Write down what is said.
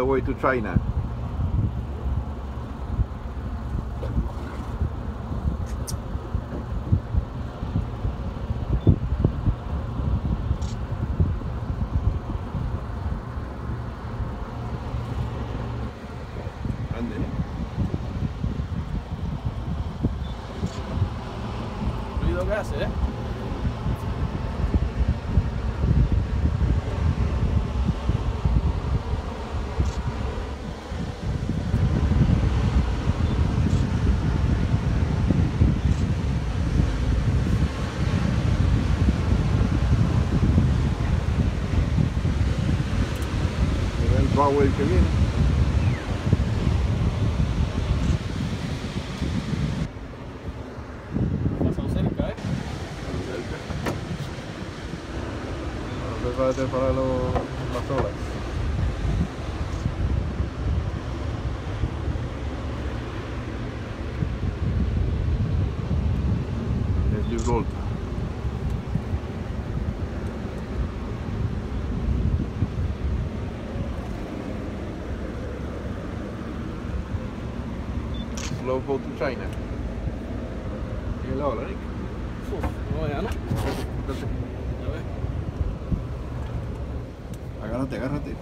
the way to China. Gracias, ¿eh? Mira el Bauer que viene. Pasó cerca, ¿eh? Prepárate para lo- low go to China. Hello, Rick. Oh, ya no. Agárrate, agárrate.